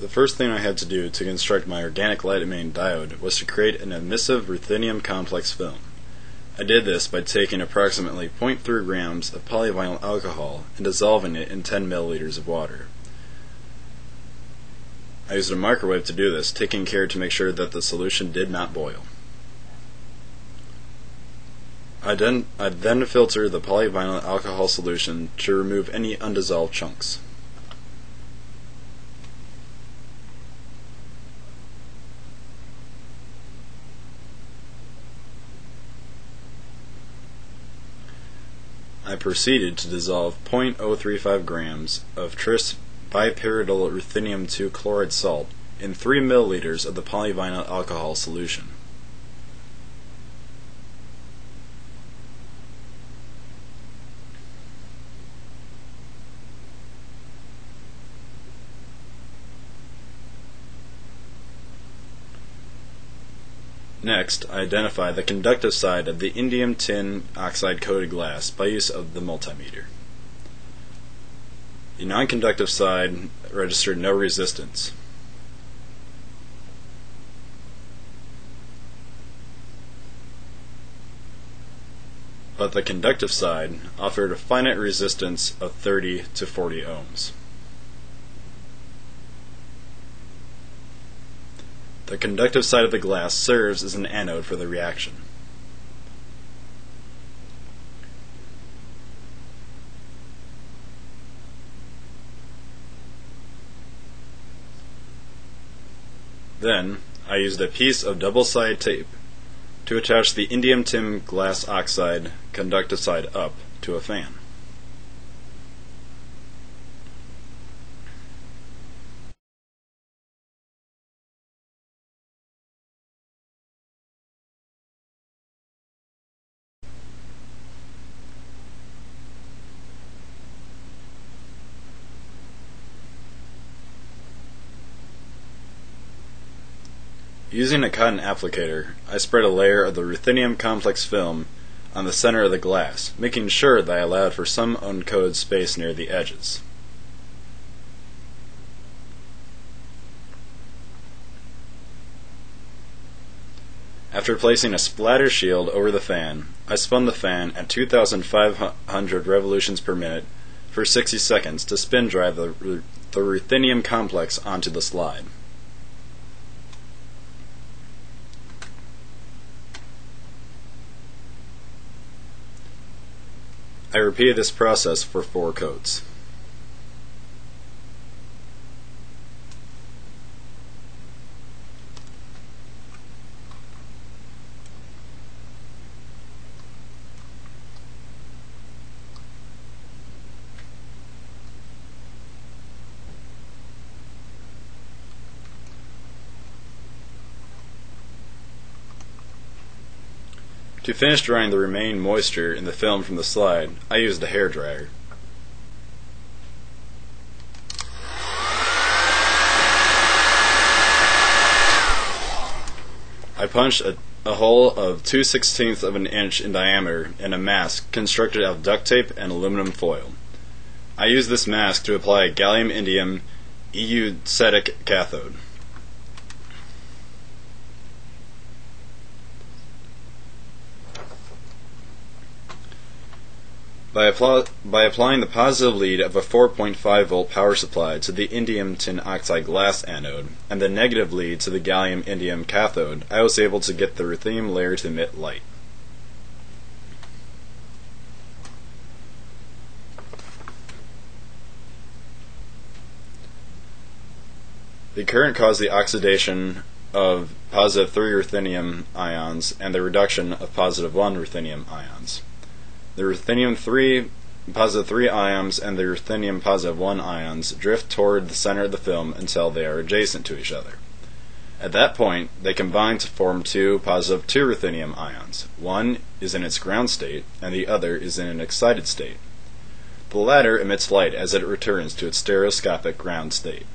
The first thing I had to do to construct my organic light emitting diode was to create an emissive ruthenium complex film. I did this by taking approximately 0.3 grams of polyvinyl alcohol and dissolving it in 10 milliliters of water. I used a microwave to do this, taking care to make sure that the solution did not boil. I then, I then filter the polyvinyl alcohol solution to remove any undissolved chunks. I proceeded to dissolve 0.035 grams of tris bipyridyl ruthenium 2 chloride salt in 3 milliliters of the polyvinyl alcohol solution. Next, I identify the conductive side of the indium tin oxide coated glass by use of the multimeter. The non-conductive side registered no resistance. But the conductive side offered a finite resistance of 30 to 40 ohms. The conductive side of the glass serves as an anode for the reaction. Then, I used a piece of double-sided tape to attach the indium tin glass oxide conductive side up to a fan. Using a cotton applicator, I spread a layer of the ruthenium complex film on the center of the glass, making sure that I allowed for some uncoated space near the edges. After placing a splatter shield over the fan, I spun the fan at 2,500 revolutions per minute for 60 seconds to spin drive the, the ruthenium complex onto the slide. I repeated this process for four coats. To finish drying the remaining moisture in the film from the slide, I used a hair dryer. I punched a, a hole of 2 16ths of an inch in diameter in a mask constructed out of duct tape and aluminum foil. I used this mask to apply a gallium indium eutectic cathode. By, by, applying the positive lead of a 4.5 volt power supply to the indium tin oxide glass anode and the negative lead to the gallium indium cathode, I was able to get the ruthenium layer to emit light. The current caused the oxidation of positive 3 ruthenium ions and the reduction of positive 1 ruthenium ions. The ruthenium 3 positive 3 ions and the ruthenium positive 1 ions drift toward the center of the film until they are adjacent to each other. At that point, they combine to form two positive 2 ruthenium ions. One is in its ground state, and the other is in an excited state. The latter emits light as it returns to its stereoscopic ground state.